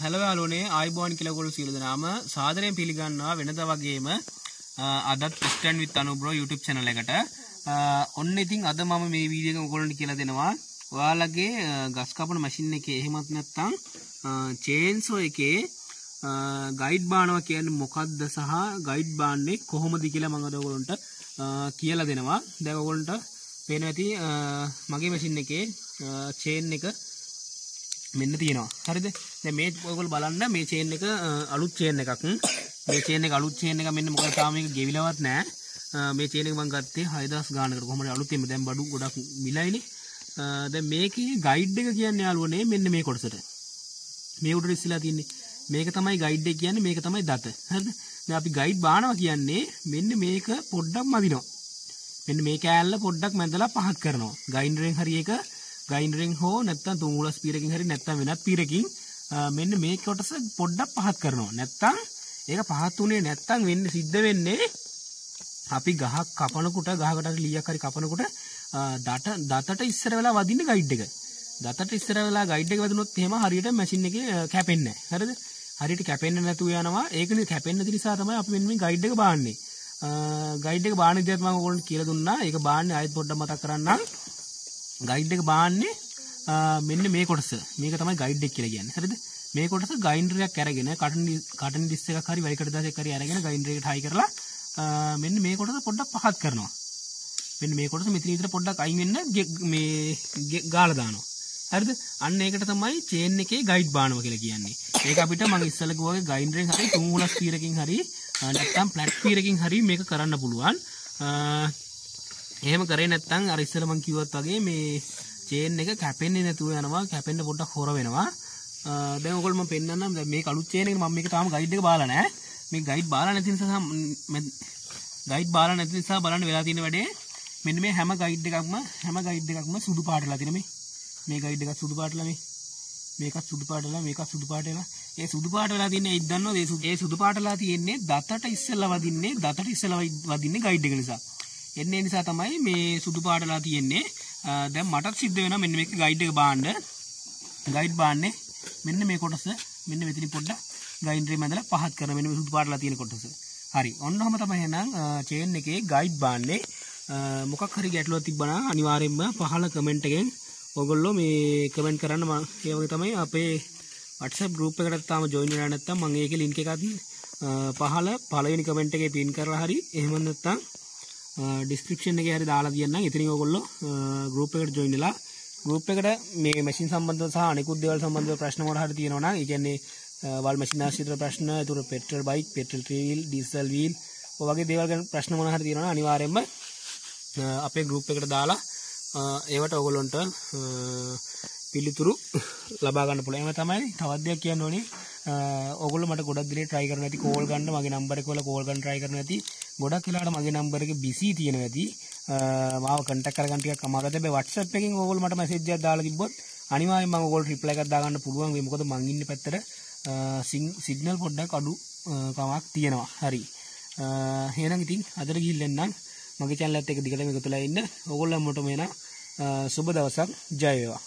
හැලවයාලුනේ අයිබෝන් කියලගොල් සිලදනාම සාදරයෙන් පිළිගන්නවා වෙනද වගේම අදත් ස්ටන් විත් අනුබ්‍රෝ YouTube චැනල එකට. ඔන්න ඉතින් අද මම මේ වීඩියක ගොලට කියලා දෙනවා. ඔයාලගේ ගස්කපන මසින් එක එහෙමත් නැත්තං චේන්සෝ එකේ ගයිඩ් බානව කියන්න මොකක්ද සහ ගයිඩ් බාන්නේ කොහොමදි කියලා මඟදගොලන්ට කියලා දෙනවා. දැවගොලන්ට පේන ඇති මගේ මසින් එකේ චේන් එක මෙන්න තියෙනවා. හරිද? මේ ඔගොල් බලන්න මේ චේන් එක අලුත් චේන් එකක්. මේ චේන එක අලුත් චේන එක මෙන්න මොකද තාම එක ගෙවිලවත් නෑ. මේ චේන එක මං ගත්තේ 6000 ගානකට. කොහමද? අලුතෙන්ම දැන් බඩු ගොඩක් මිලයිනේ. දැන් මේකේ ගයිඩ් එක කියන්නේ යාළුවනේ මෙන්න මේ කොටසට. මේ උඩට ඉස්සලා තියන්නේ. මේක තමයි ගයිඩ් එක කියන්නේ. මේක තමයි දත. හරිද? දැන් අපි ගයිඩ් බානවා කියන්නේ මෙන්න මේක පොඩ්ඩක් මදිනවා. මෙන්න මේ කෑල්ල පොඩ්ඩක් මැදලා පහත් කරනවා. ගයින්ඩරෙන් හරි එක ගයින්ඩරෙන් හෝ නැත්තම් තුමුලස් පීරකින් හරි නැත්තම් වෙනත් පීරකින් මෙන්න මේ කොටස පොඩ්ඩක් පහත් කරනවා. නැත්තම් ඒක පහත් උනේ නැත්තම් වෙන්න සිද්ධ වෙන්නේ අපි ගහක් කපනකොට ගහකට ලීයක් හරි කපනකොට දට දතට ඉස්සර වෙලා වදින්න ගයිඩ් එක. දතට ඉස්සර වෙලා ගයිඩ් එක වදුනොත් එහෙම හරියට මැෂින් එකේ කැපෙන්නේ නැහැ. හරිද? හරියට කැපෙන්නේ නැතුව යනවා. ඒකනේ කැපෙන්නේ නැති නිසා තමයි අපි මෙන්න මේ ගයිඩ් එක බාන්නේ. ගයිඩ් එක බාන විදිහට මම ඔයගොල්ලන්ට කියලා දුන්නා. ඒක බාන්නේ ආයෙත් පොඩ්ඩක් මතක් කරන්නම්. ගයිඩ් එක බාන්නේ මෙන්න මේ කොටස. මේක තමයි ගයිඩ් එක කියලා කියන්නේ. හරිද? මේ කොටස ගයින්ඩරයක් අරගෙන කටන් කටන් ඩිස් එකක් හරි වැඩි කඩදාසියක් හරි අරගෙන ගයින්ඩර් එකට හයි කරලා මෙන්න මේ කොටස පොඩ්ඩක් පහත් කරනවා. මෙන්න මේ කොටස මෙතන විතර පොඩ්ඩක් අයින් වෙන්න මේ ගාලා දානවා. හරිද? අන්න ඒකට තමයි චේන් එකේ ගයිඩ් බානවා කියලා කියන්නේ. ඒක අපිට මම ඉස්සෙල්ලා කිව්වා වගේ ගයින්ඩරෙන් හරි තුන් හුලස් පීරකින් හරි නැත්තම් ප්ලැට් පීරකින් හරි මේක කරන්න පුළුවන්. එහෙම කරේ නැත්තම් අර ඉස්සෙල්ලා මම කිව්වත් වගේ මේ චේන් එක කැපෙන්නේ නැතුව යනවා. කැපෙන්න පොඩ්ඩක් හොර වෙනවා. දැන් ඔයගොල්ලෝ මම පෙන්නන්නම්. දැන් මේක අලුත් චේන් එක මම මේක තාම ගයිඩ් එක බාලා නැහැ. මේ ගයිඩ් බාලා නැති නිසා ගයිඩ් බාලා නැති නිසා බලන්න වෙලා තියෙන වැඩේ මෙන්න මේ හැම ගයිඩ් එකක්ම හැම ගයිඩ් එකක්ම සුදු පාටලා තියෙන මේ. මේ ගයිඩ් එකක් සුදු පාටලා මේ. මේකත් සුදු පාටලා මේකත් සුදු පාටලා. ඒ සුදු පාට වෙලා තියෙන්නේ ඒත් දන්නවද? ඒ සුදු පාටලා තියෙන්නේ දතට ඉස්සෙල්ලා වදින්නේ දතට ඉස්සෙල්ලා වදින්නේ ගයිඩ් එක නිසා. එන්නේ නිසා තමයි මේ සුදු පාටලා තියෙන්නේ. දැන් මටත් සිද්ධ වෙනවා මෙන්න මේක ගයිඩ් එක බාන්න. ගයිඩ් බාන්නේ මෙන්න මේ කොටස. මෙන්න මෙතනින් පොඩ්ඩක් ගයින්ඩරේ මැදලා පහත් කරන මෙන්න මේ සුදු පාටලා තියෙන කොටස. හරි. ඔන්න ඔහම තමයි එහෙනම් චේන් එකේ ගයිඩ් බාන්නේ. මොකක් හරි ගැටලුවක් තිබ්බනම් අනිවාර්යයෙන්ම පහළ කමෙන්ට් එකෙන් ඔයගොල්ලෝ මේ කමෙන්ට් කරන්න මම ඒ වගේ තමයි අපේ WhatsApp group එකට තාම join වෙලා නැත්නම් මම ඒකේ link එකත් පහළ පළවෙනි කමෙන්ට් එකේ pin කරලා හරි එහෙම නැත්නම් ඩිස්ක්‍රිප්ෂන් එකේ හරි දාලා තියන්නම් එතනින් ඔයගොල්ලෝ group එකට join වෙලා group එකට මේ මැෂින් සම්බන්ධව සහ අනිකුත් දේවල් සම්බන්ධව ප්‍රශ්න මොනවා හරි තියෙනවා නම් ඒ කියන්නේ වල් මැෂින් ආශ්‍රිත ප්‍රශ්න, ඒතර පෙට්‍රල් බයික්, පෙට්‍රල් ට්‍රීල්, ඩීසල් වීල් ඔය වගේ දේවල් ගැන ප්‍රශ්න මොනවා හරි තියෙනවා නම් අනිවාර්යයෙන්ම අපේ group එකට දාලා ඒවට ඔයගොල්ලන්ට පිළිතුරු ලබා ගන්න පුළුවන්. එහෙම තමයි තවත් දෙයක් කියන්න ඕනේ. ඔයගොල්ලෝ මට ගොඩක් දිනේ try කරන්න ඇති කෝල් ගන්න මගේ නම්බර එක වල කෝල් ගන්න try කරන්න ඇති. ගොඩක් වෙලාවට මගේ නම්බර එක busy තියෙනවා ඇති. මාව contact කරගන්න ටිකක් අමාරුයි. හැබැයි WhatsApp එකකින් ඔයගොල්ලෝ මට message එකක් දාලා තිබ්බොත් අනිවාර්යෙන් මම ඔයගොල්ලෝ reply එකක් දාගන්න පුළුවන් වෙයි. මොකද මං ඉන්නේ පැත්තට සිග්නල් පොඩ්ඩක් අඩු කමක් තියෙනවා. හරි. එහෙනම් ඉතින් අදට ගිහිල්ලා මගේ channel එකත් එක දිගටම එකතුලා ඉන්න. ඔයගොල්ලෝ මොටම එන සුබ දවසක් ජය වේවා